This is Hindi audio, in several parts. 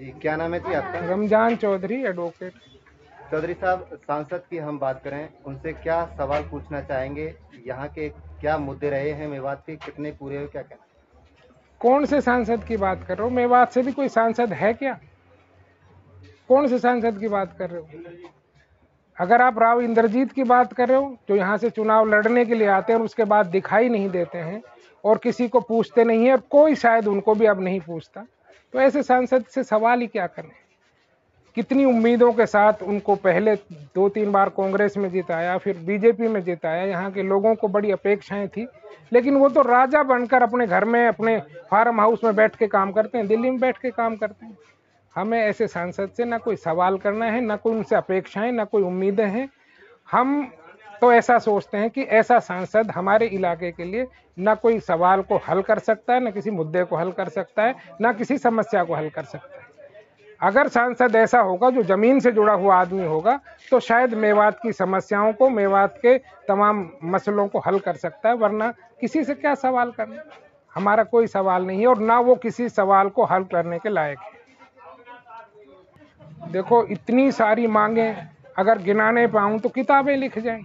जी क्या नाम है जी आपका? रमज़ान चौधरी एडवोकेट चौधरी साहब सांसद की हम बात करें उनसे क्या सवाल पूछना चाहेंगे? यहाँ के क्या मुद्दे रहे हैं मेवात के? कितने पूरे हुए क्या कहना? कौन से सांसद की बात कर रहे हो? मेवात से भी कोई सांसद है क्या? कौन से सांसद की बात कर रहे हो? अगर आप राव इंद्रजीत की बात कर रहे हो जो यहाँ से चुनाव लड़ने के लिए आते हैं और उसके बाद दिखाई नहीं देते हैं और किसी को पूछते नहीं है और कोई शायद उनको भी अब नहीं पूछता। तो ऐसे सांसद से सवाल ही क्या करें? कितनी उम्मीदों के साथ उनको पहले दो तीन बार कांग्रेस में जिताया, फिर बीजेपी में जिताया, यहाँ के लोगों को बड़ी अपेक्षाएँ थी, लेकिन वो तो राजा बनकर अपने घर में, अपने फार्म हाउस में बैठ के काम करते हैं, दिल्ली में बैठ के काम करते हैं। हमें ऐसे सांसद से ना कोई सवाल करना है, ना कोई उनसे अपेक्षाएँ, ना कोई उम्मीदें हैं। हम तो ऐसा सोचते हैं कि ऐसा सांसद हमारे इलाके के लिए ना कोई सवाल को हल कर सकता है, ना किसी मुद्दे को हल कर सकता है, ना किसी समस्या को हल कर सकता है। अगर सांसद ऐसा होगा, जो ज़मीन से जुड़ा हुआ आदमी होगा तो शायद मेवात की समस्याओं को, मेवात के तमाम मसलों को हल कर सकता है, वरना किसी से क्या सवाल करना? हमारा कोई सवाल नहीं है और ना वो किसी सवाल को हल करने के लायक है। देखो, इतनी सारी मांगे, अगर गिनाने पाऊँ तो किताबें लिख जाएँ।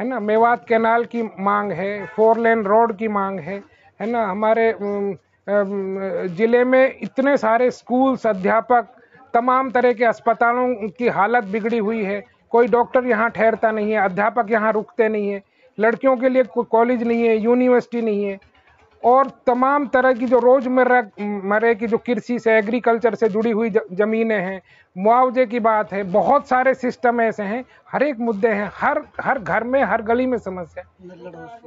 है ना? मेवात कैनाल की मांग है फोर लेन रोड की मांग है है ना? हमारे ज़िले में इतने सारे स्कूल्स, अध्यापक, तमाम तरह के अस्पतालों की हालत बिगड़ी हुई है। कोई डॉक्टर यहाँ ठहरता नहीं है, अध्यापक यहाँ रुकते नहीं है। लड़कियों के लिए कोई कॉलेज नहीं है, यूनिवर्सिटी नहीं है। और तमाम तरह की जो रोज़मर्रा, मरे की जो कृषि से एग्रीकल्चर से जुड़ी हुई ज़मीनें हैं, मुआवजे की बात है, बहुत सारे सिस्टम ऐसे हैं, हर एक मुद्दे हैं, हर हर घर में, हर गली में समस्या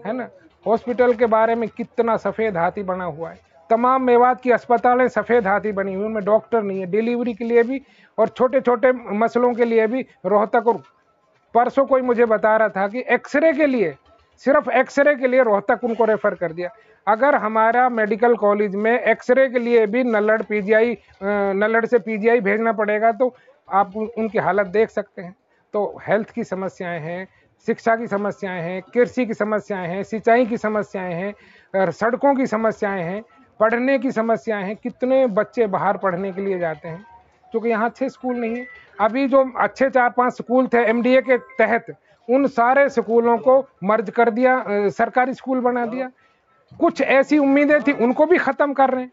है ना? हॉस्पिटल के बारे में कितना सफ़ेद हाथी बना हुआ है। तमाम मेवात की अस्पतालें सफ़ेद हाथी बनी हुई उनमें डॉक्टर नहीं है डिलीवरी के लिए भी और छोटे छोटे मसलों के लिए भी रोहतक और परसों कोई मुझे बता रहा था कि एक्सरे के लिए सिर्फ़ एक्सरे के लिए रोहतक उनको रेफर कर दिया। अगर हमारा मेडिकल कॉलेज में एक्सरे के लिए भी नल्लड़ पीजीआई नल्लड़ से पीजीआई भेजना पड़ेगा तो आप उनकी हालत देख सकते हैं। तो हेल्थ की समस्याएँ हैं, शिक्षा की समस्याएँ हैं, कृषि की समस्याएँ हैं, सिंचाई की समस्याएँ हैं सड़कों की समस्याएँ हैं, पढ़ने की समस्याएँ हैं, कितने बच्चे बाहर पढ़ने के लिए जाते हैं, क्योंकि यहाँ अच्छे स्कूल नहीं है। अभी जो अच्छे चार पाँच स्कूल थे एमडीए के तहत उन सारे स्कूलों को मर्ज कर दिया सरकारी स्कूल बना दिया। कुछ ऐसी उम्मीदें थी, उनको भी ख़त्म कर रहे हैं।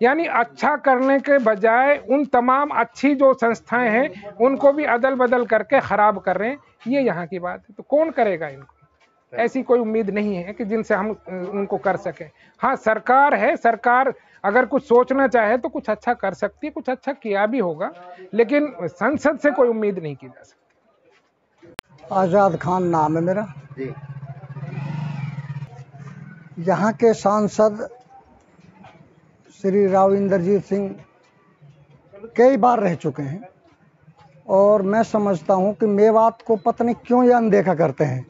यानी अच्छा करने के बजाय उन तमाम अच्छी जो संस्थाएँ हैं, उनको भी अदल बदल करके ख़राब कर रहे हैं। ये यहाँ की बात है। तो कौन करेगा इनको? ऐसी कोई उम्मीद नहीं है कि जिनसे हम उनको कर सकें। हाँ सरकार है, सरकार अगर कुछ सोचना चाहे तो कुछ अच्छा कर सकती है, कुछ अच्छा किया भी होगा, लेकिन संसद से कोई उम्मीद नहीं की जा सकती। आज़ाद खान नाम है मेरा। जी। यहाँ के सांसद श्री राव इंद्रजीत सिंह कई बार रह चुके हैं और मैं समझता हूँ कि मेवात को पता नहीं क्यों ये अनदेखा करते हैं।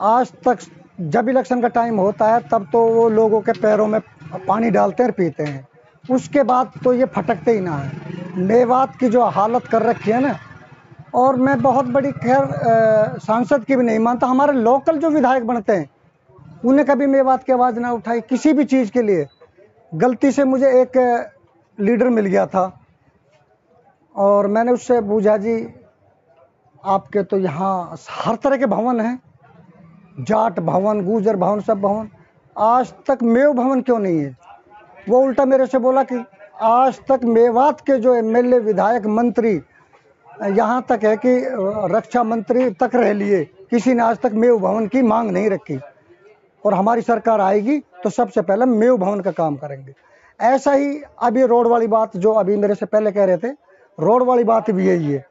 आज तक जब इलेक्शन का टाइम होता है तब तो वो लोगों के पैरों में पानी डालते हैं पीते हैं। उसके बाद तो ये फटकते ही ना है। मेवात की जो हालत कर रखी है ना और मैं बहुत बड़ी खैर सांसद की भी नहीं मानता। हमारे लोकल जो विधायक बनते हैं, उन्हें कभी मेवात की आवाज़ ना उठाई किसी भी चीज़ के लिए। गलती से मुझे एक लीडर मिल गया था। और मैंने उससे पूछा, जी, आपके तो यहाँ हर तरह के भवन हैं। जाट भवन गुजर भवन, सब भवन। आज तक मेव भवन क्यों नहीं है? वो उल्टा मेरे से बोला कि, आज तक मेवात के जो एमएलए विधायक, मंत्री यहाँ तक है कि रक्षा मंत्री तक रह लिए। किसी ने आज तक मेव भवन की मांग नहीं रखी। और हमारी सरकार आएगी तो सबसे पहले मेव भवन का काम करेंगे। ऐसा ही, अब ये रोड वाली बात जो अभी मेरे से पहले कह रहे थे, रोड वाली बात भी यही है।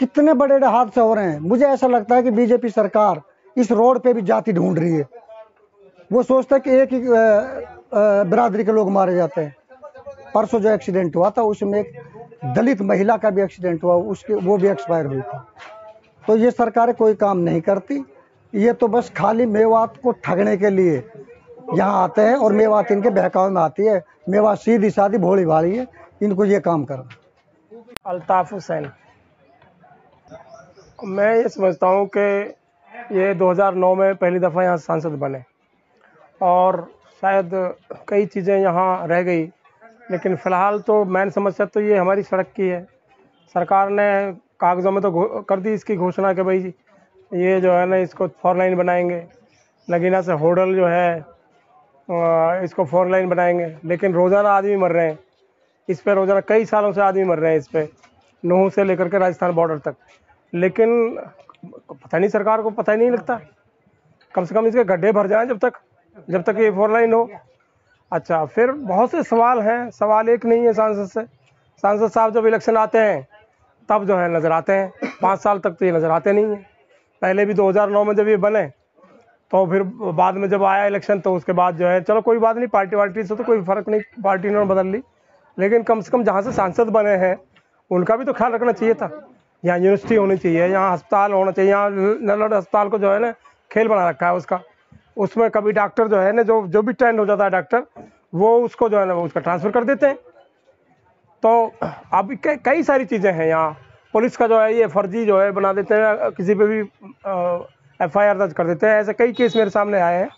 कितने बड़े बड़े हादसे हो रहे हैं। मुझे ऐसा लगता है कि बीजेपी सरकार इस रोड पे भी जाति ढूंढ रही है। वो सोचता है कि एक ही बिरादरी के लोग मारे जाते हैं। परसों जो एक्सीडेंट हुआ था, उसमें एक दलित महिला का भी एक्सीडेंट हुआ, उसके, वो भी एक्सपायर हुई थी। तो ये सरकारें कोई काम नहीं करती। ये तो बस खाली मेवात को ठगने के लिए यहाँ आते हैं और मेवात इनके बहकाव में आती है। मेवात सीधी सादी भोली भाली है, इनको ये काम करना अल्ताफ़ हुसैन, मैं ये समझता हूँ कि ये 2009 में पहली दफ़ा यहाँ सांसद बने और शायद कई चीज़ें यहाँ रह गई। लेकिन फ़िलहाल तो मेन समस्या तो ये हमारी सड़क की है। सरकार ने कागज़ों में तो कर दी इसकी घोषणा कि भाई ये जो है ना, इसको फोर लाइन बनाएँगे। नगीना से होडल जो है इसको फोर लाइन बनाएँगे। लेकिन रोज़ाना आदमी मर रहे हैं। इस पर रोज़ाना कई सालों से आदमी मर रहे हैं इस पर नूह से लेकर के राजस्थान बॉर्डर तक। लेकिन पता नहीं, सरकार को पता ही नहीं लगता। कम से कम इसके गड्ढे भर जाएँ जब तक जब तक ये फोर लाइन हो। अच्छा फिर बहुत से सवाल हैं। सवाल एक नहीं है सांसद से। सांसद साहब जब इलेक्शन आते हैं, तब जो है नज़र आते हैं। पाँच साल तक तो ये नज़र आते नहीं हैं। पहले भी 2009 में जब ये बने तो फिर बाद में जब आया इलेक्शन तो उसके बाद जो है, चलो कोई बात नहीं, पार्टी वार्टी से तो कोई फ़र्क नहीं, पार्टी ने बदल ली। लेकिन कम से कम जहाँ से सांसद बने हैं, उनका भी तो ख्याल रखना चाहिए था। यहाँ यूनिवर्सिटी होनी चाहिए, यहाँ अस्पताल होना चाहिए, यहाँ नलड अस्पताल को जो है ना, खेल बना रखा है उसका। उसमें कभी डॉक्टर जो है ना, जो जो भी ट्रेंड हो जाता है डॉक्टर, वो उसको जो है ना उसका ट्रांसफ़र कर देते हैं। तो अब कई कई सारी चीज़ें हैं यहाँ। पुलिस का जो है, ये फर्जी जो है, बना देते हैं, किसी पे भी एफ़ आई आर दर्ज कर देते हैं। ऐसे कई केस मेरे सामने आए हैं।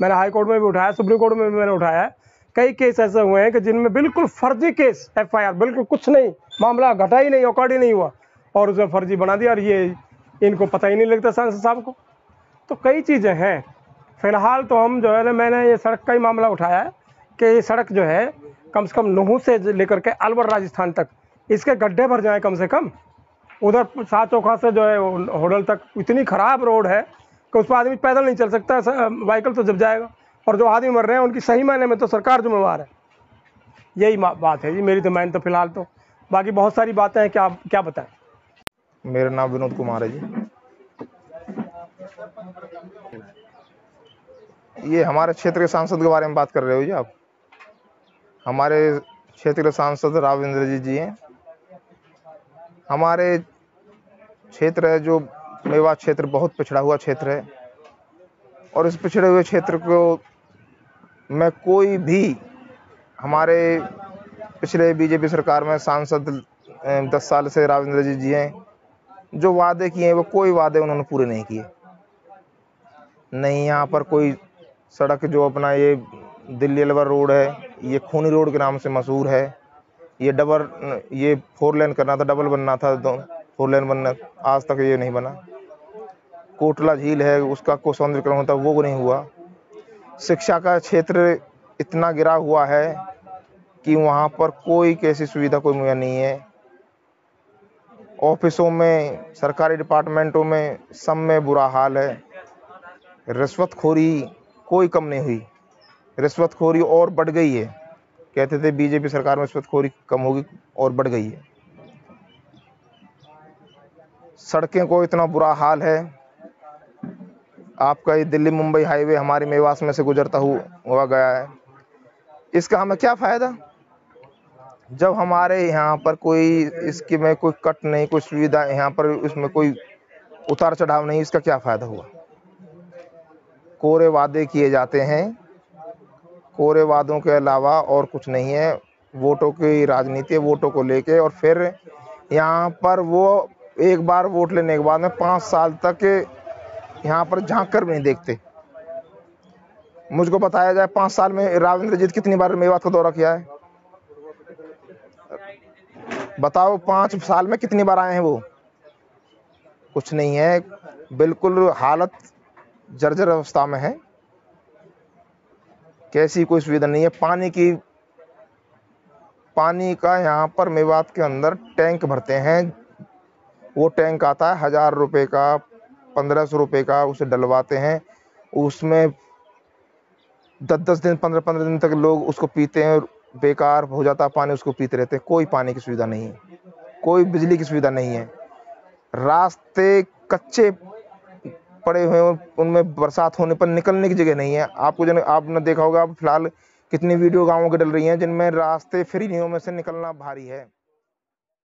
मैंने हाई कोर्ट में भी उठाया, सुप्रीम कोर्ट में भी मैंने उठाया है। कई केस ऐसे हुए हैं कि जिनमें बिल्कुल फर्जी केस एफ़ आई आर बिल्कुल कुछ नहीं, मामला घटा ही नहीं औकाट ही नहीं हुआ। और उसमें फर्जी बना दिया, और ये इनको पता ही नहीं लगता सांसद साहब को। तो कई चीज़ें हैं। फ़िलहाल तो हम जो है ना, मैंने ये सड़क का ही मामला उठाया है कि ये सड़क जो है, कम से कम नूह से लेकर के अलवर राजस्थान तक। इसके गड्ढे भर जाएँ कम से कम। उधर सात चौखा से जो है होटल तक इतनी ख़राब रोड है कि उस पर आदमी पैदल नहीं चल सकता व्हीकल तो जब जाएगा। और जो आदमी मर रहे हैं, उनकी सही मायने में तो सरकार जिम्मेवार है। यही बात है जी, मेरी तो मैंने तो फ़िलहाल तो। बाकी बहुत सारी बातें हैं, क्या क्या बताएँ? मेरा नाम विनोद कुमार है जी। ये हमारे क्षेत्र के सांसद के बारे में बात कर रहे हो जी आप? हमारे क्षेत्र के सांसद राविंद्र जी जी हैं। हमारे क्षेत्र है जो मेवा क्षेत्र, बहुत पिछड़ा हुआ क्षेत्र है। और इस पिछड़े हुए क्षेत्र को में कोई भी हमारे पिछले बीजेपी सरकार में सांसद दस साल से राविंद्र जी जी हैं। जो वादे किए हैं, वो कोई वादे उन्होंने पूरे नहीं किए। नहीं यहाँ पर कोई सड़क जो अपना ये दिल्ली अलवर रोड है, ये खूनी रोड के नाम से मशहूर है। ये डबल, ये फोर लेन करना था, डबल बनना था, दो फोर लेन बनना, आज तक ये नहीं बना। कोटला झील है, उसका को सौंदर्यकरण होता, वो नहीं हुआ। शिक्षा का क्षेत्र इतना गिरा हुआ है कि वहाँ पर कोई कैसी सुविधा, कोई मुहैया नहीं है। ऑफिसों में, सरकारी डिपार्टमेंटों में सब में बुरा हाल है। रिश्वतखोरी कोई कम नहीं हुई। रिश्वतखोरी और बढ़ गई है। कहते थे, बीजेपी सरकार में रिश्वतखोरी कम होगी और बढ़ गई है। सड़कें को इतना बुरा हाल है। आपका ये दिल्ली मुंबई हाईवे हमारे मेवास में से गुजरता हुआ गया है। इसका हमें क्या फ़ायदा? जब हमारे यहाँ पर कोई इसके में कोई कट नहीं, कोई सुविधा यहाँ पर उसमें कोई उतार चढ़ाव नहीं, इसका क्या फ़ायदा हुआ? कोरे वादे किए जाते हैं। कोरे वादों के अलावा और कुछ नहीं है। वोटों की राजनीति वोटों को लेके और फिर यहाँ पर वो एक बार वोट लेने के बाद में पाँच साल तक यहाँ पर झाँक कर भी नहीं देखते। मुझको बताया जाए पाँच साल में राविंद्र जीत कितनी बार मेवात का दौरा किया है? बताओ पाँच साल में कितनी बार आए हैं वो? कुछ नहीं है। बिल्कुल हालत जर्जर अवस्था में है। कैसी कोई सुविधा नहीं है। पानी की, पानी का यहाँ पर मेवात के अंदर टैंक भरते हैं। वो टैंक आता है, हज़ार रुपए का, पंद्रह सौ रुपये का उसे डलवाते हैं। उसमें दस दस दिन पंद्रह पंद्रह दिन तक लोग उसको पीते हैं। बेकार हो जाता है पानी, उसको पीते रहते हैं। कोई पानी की सुविधा नहीं है। कोई बिजली की सुविधा नहीं है। रास्ते कच्चे पड़े हुए हैं उनमें बरसात होने पर निकलने की जगह नहीं है। आपको जन, आपने देखा होगा फ़िलहाल कितनी वीडियो गाँवों की डल रही हैं, जिनमें रास्ते फ्री नहीं में से निकलना भारी है।